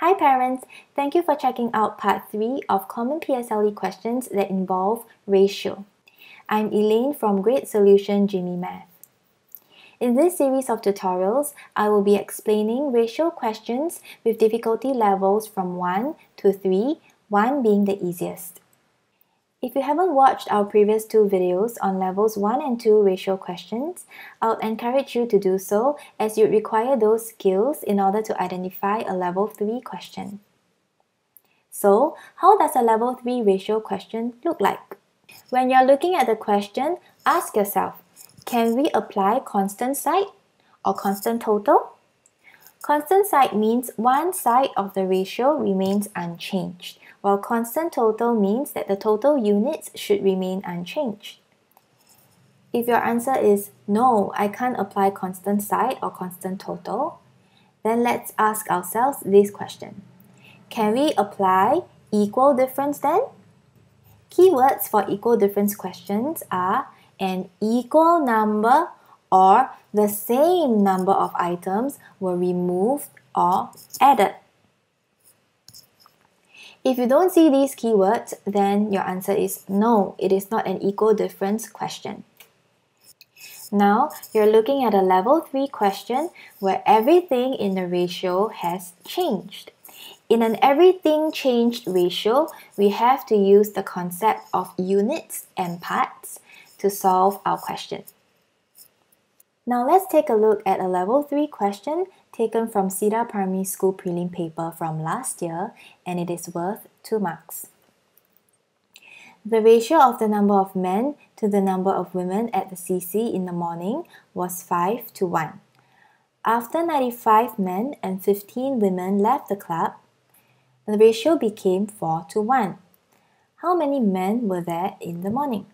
Hi parents, thank you for checking out part 3 of common PSLE questions that involve ratio. I'm Elaine from Grade Solution Jimmy Math. In this series of tutorials, I will be explaining ratio questions with difficulty levels from 1 to 3, 1 being the easiest. If you haven't watched our previous two videos on levels 1 and 2 ratio questions, I would encourage you to do so as you require those skills in order to identify a level 3 question. So, how does a level 3 ratio question look like? When you're looking at the question, ask yourself, can we apply constant side or constant total? Constant side means one side of the ratio remains unchanged while constant total means that the total units should remain unchanged. If your answer is no, I can't apply constant side or constant total, then let's ask ourselves this question. Can we apply equal difference then? Keywords for equal difference questions are an equal number or the same number of items were removed or added. If you don't see these keywords, then your answer is no, it is not an equal difference question. Now, you're looking at a level 3 question where everything in the ratio has changed. In an everything changed ratio, we have to use the concept of units and parts to solve our question. Now let's take a look at a level 3 question taken from Cedar Primary School prelim paper from last year and it is worth 2 marks. The ratio of the number of men to the number of women at the CC in the morning was 5 to 1. After 95 men and 15 women left the club, the ratio became 4 to 1. How many men were there in the morning?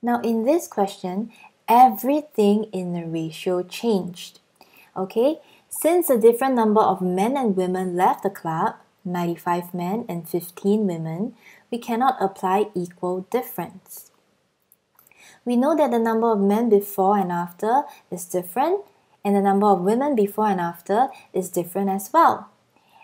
Now in this question, everything in the ratio changed. Okay, since a different number of men and women left the club, 95 men and 15 women, we cannot apply equal difference. We know that the number of men before and after is different, and the number of women before and after is different as well.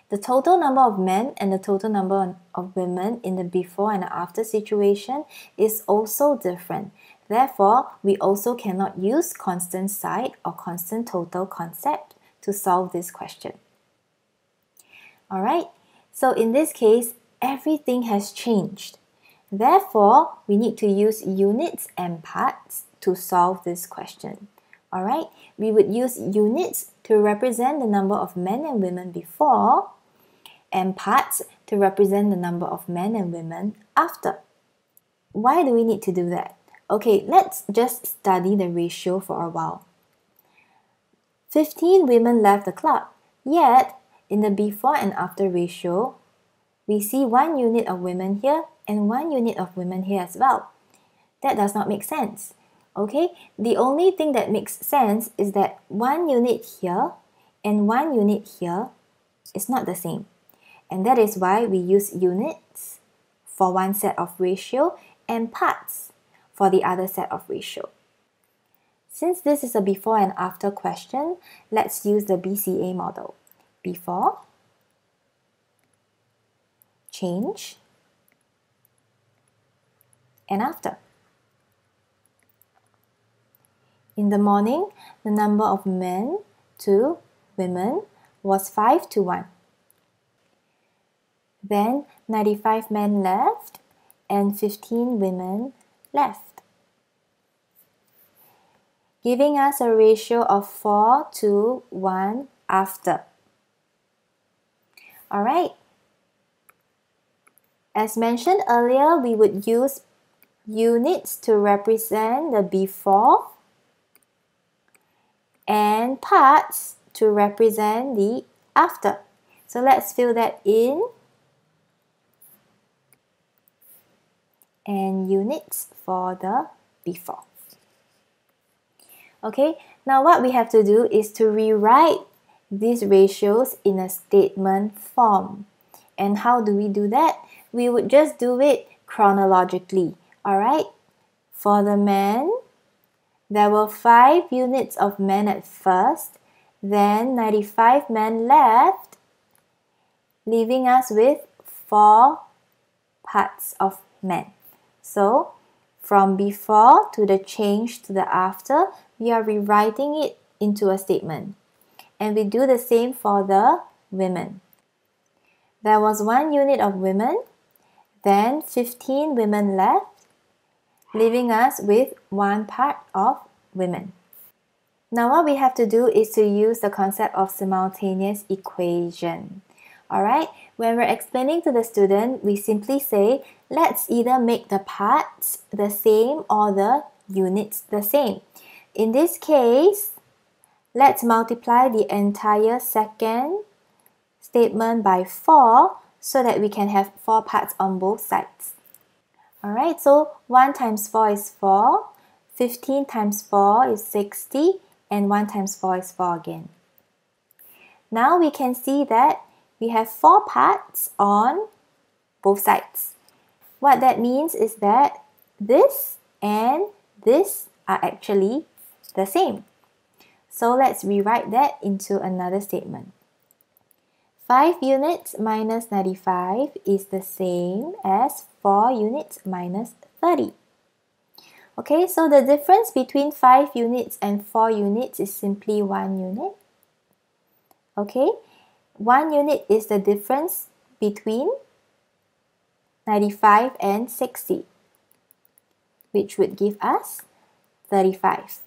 The total number of men and the total number of women in the before and after situation is also different. Therefore, we also cannot use constant side or constant total concept to solve this question. Alright, so in this case, everything has changed. Therefore, we need to use units and parts to solve this question. Alright, we would use units to represent the number of men and women before and parts to represent the number of men and women after. Why do we need to do that? Okay, let's just study the ratio for a while. 15 women left the club, yet in the before and after ratio, we see one unit of women here and one unit of women here as well. That does not make sense. Okay, the only thing that makes sense is that one unit here and one unit here is not the same. And that is why we use units for one set of ratio and parts for the other set of ratio. Since this is a before and after question, let's use the BCA model. Before, change, and after. In the morning, the number of men to women was 5 to 1. Then 95 men left and 15 women left, giving us a ratio of 4 to 1 after. Alright. As mentioned earlier, we would use units to represent the before and parts to represent the after. So let's fill that in and units for the before. Okay, now what we have to do is to rewrite these ratios in a statement form. And how do we do that? We would just do it chronologically. Alright, for the men, there were 5 units of men at first, then 95 men left, leaving us with four parts of men. So from before to the change to the after, we are rewriting it into a statement. And we do the same for the women. There was one unit of women, then 15 women left, leaving us with one part of women. Now what we have to do is to use the concept of simultaneous equation. Alright, when we're explaining to the student, we simply say, let's either make the parts the same or the units the same. In this case, let's multiply the entire second statement by 4 so that we can have 4 parts on both sides. Alright, so 1 times 4 is 4, 15 times 4 is 60, and 1 times 4 is 4 again. Now we can see that we have 4 parts on both sides. What that means is that this and this are actually the same. So let's rewrite that into another statement. 5 units minus 95 is the same as 4 units minus 30. Okay, so the difference between 5 units and 4 units is simply 1 unit. Okay, 1 unit is the difference between 95 and 60, which would give us 35.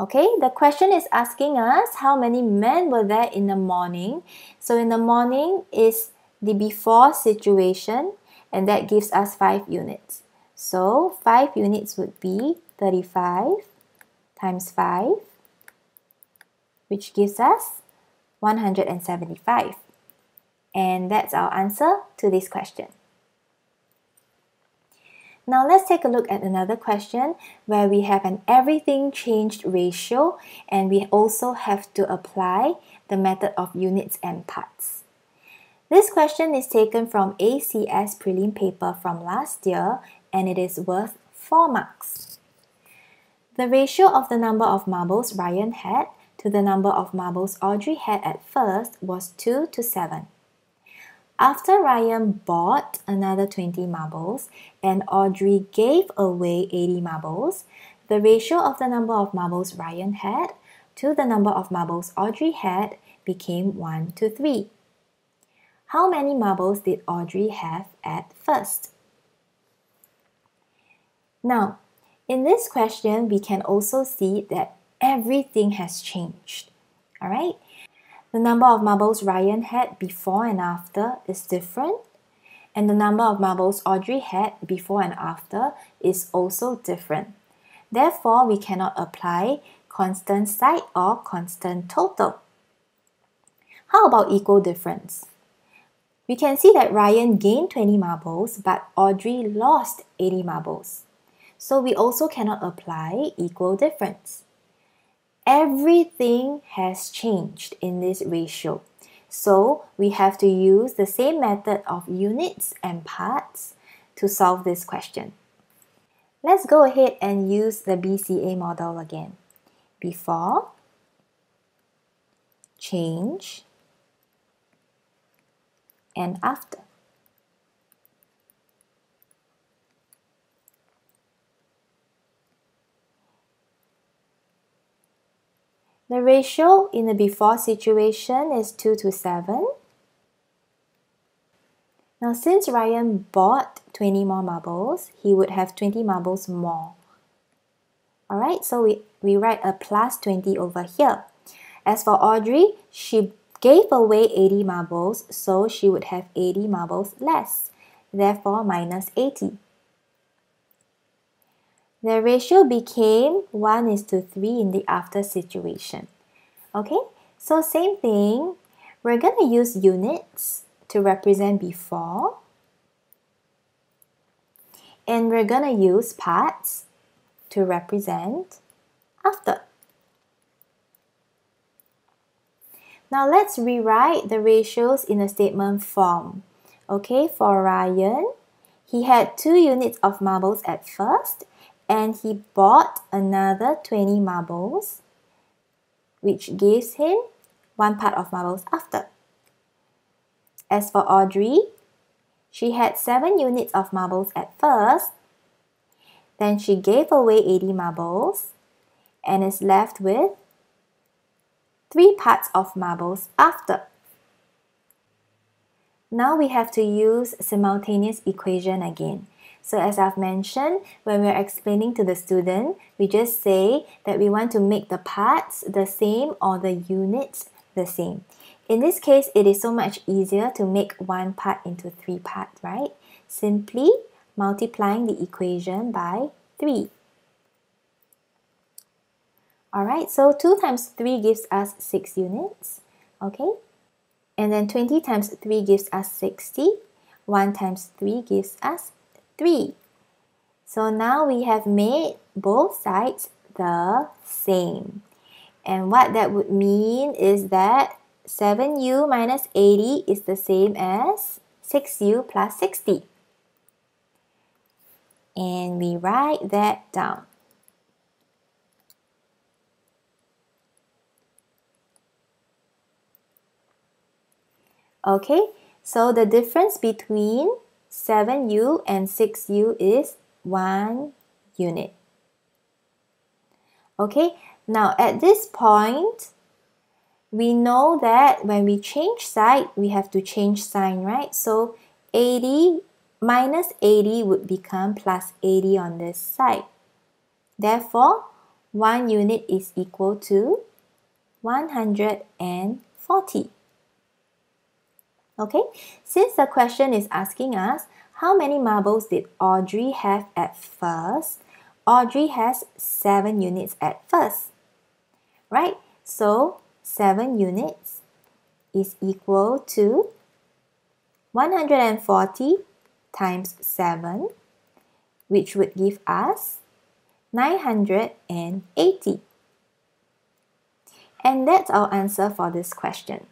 Okay, the question is asking us how many men were there in the morning. So in the morning is the before situation and that gives us 5 units. So 5 units would be 35 times 5 which gives us 175. And that's our answer to this question. Now let's take a look at another question where we have an everything changed ratio and we also have to apply the method of units and parts. This question is taken from ACS prelim paper from last year and it is worth 4 marks. The ratio of the number of marbles Ryan had to the number of marbles Audrey had at first was 2 to 7. After Ryan bought another 20 marbles and Audrey gave away 80 marbles, the ratio of the number of marbles Ryan had to the number of marbles Audrey had became 1 to 3. How many marbles did Audrey have at first? Now, in this question, we can also see that everything has changed. Alright? The number of marbles Ryan had before and after is different, and the number of marbles Audrey had before and after is also different. Therefore, we cannot apply constant side or constant total. How about equal difference? We can see that Ryan gained 20 marbles, but Audrey lost 80 marbles. So we also cannot apply equal difference everything has changed in this ratio. So we have to use the same method of units and parts to solve this question. Let's go ahead and use the BCA model again. Before, change, and after. The ratio in the before situation is 2 to 7. Now since Ryan bought 20 more marbles, he would have 20 marbles more. Alright, so we, we write a plus 20 over here. As for Audrey, she gave away 80 marbles, so she would have 80 marbles less, therefore minus 80 the ratio became 1 is to 3 in the after situation. Okay, so same thing, we're going to use units to represent before. And we're going to use parts to represent after. Now let's rewrite the ratios in a statement form. Okay, for Ryan, he had two units of marbles at first and he bought another 20 marbles, which gives him one part of marbles after. As for Audrey, she had 7 units of marbles at first, then she gave away 80 marbles and is left with 3 parts of marbles after. Now we have to use simultaneous equation again. So as I've mentioned, when we're explaining to the student, we just say that we want to make the parts the same or the units the same. In this case, it is so much easier to make one part into three parts, right? Simply multiplying the equation by 3. Alright, so 2 times 3 gives us 6 units, okay? And then 20 times 3 gives us 60. 1 times 3 gives us 3. So now we have made both sides the same. And what that would mean is that 7u minus 80 is the same as 6u plus 60. And we write that down. Okay, so the difference between 7u and 6u is 1 unit. Okay, now at this point, we know that when we change side, we have to change sign, right? So 80 minus 80 would become plus 80 on this side. Therefore, 1 unit is equal to 140. Okay, since the question is asking us how many marbles did Audrey have at first, Audrey has 7 units at first, right? So 7 units is equal to 140 times 7, which would give us 980. And that's our answer for this question.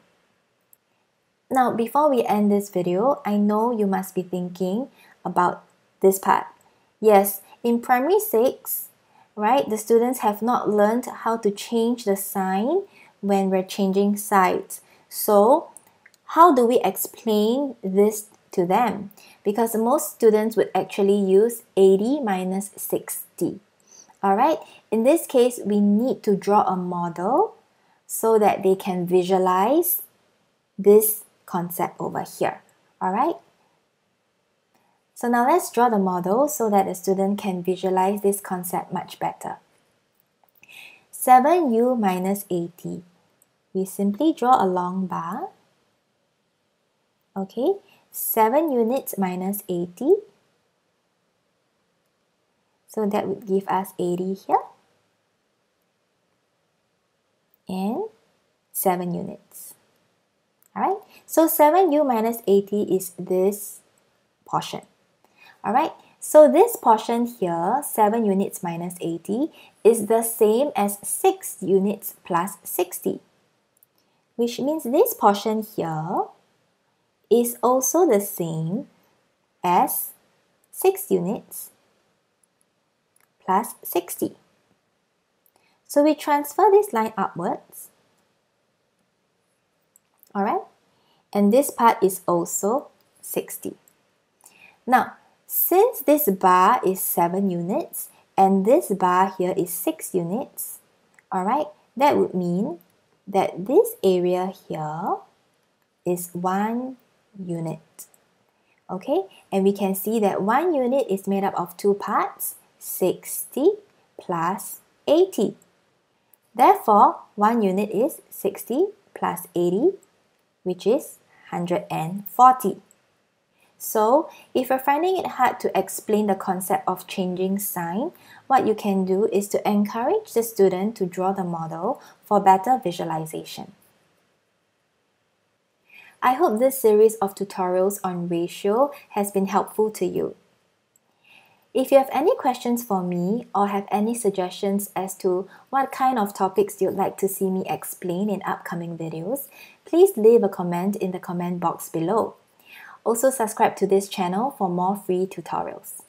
Now, before we end this video, I know you must be thinking about this part. Yes, in primary 6, right, the students have not learned how to change the sign when we're changing sides. So, how do we explain this to them? Because most students would actually use 80 minus 60. Alright, in this case, we need to draw a model so that they can visualize this concept over here. Alright? So now let's draw the model so that the student can visualize this concept much better. 7u minus 80. We simply draw a long bar. Okay, 7 units minus 80. So that would give us 80 here. And 7 units. Alright, so 7u minus 80 is this portion. Alright, so this portion here, 7 units minus 80, is the same as 6 units plus 60. Which means this portion here is also the same as 6 units plus 60. So we transfer this line upwards. Alright? And this part is also 60. Now, since this bar is 7 units and this bar here is 6 units, alright, that would mean that this area here is 1 unit. Okay, and we can see that 1 unit is made up of two parts, 60 plus 80. Therefore, 1 unit is 60 plus 80 which is 140. So, if you're finding it hard to explain the concept of changing sign, what you can do is to encourage the student to draw the model for better visualization. I hope this series of tutorials on ratio has been helpful to you. If you have any questions for me or have any suggestions as to what kind of topics you'd like to see me explain in upcoming videos, please leave a comment in the comment box below. Also subscribe to this channel for more free tutorials.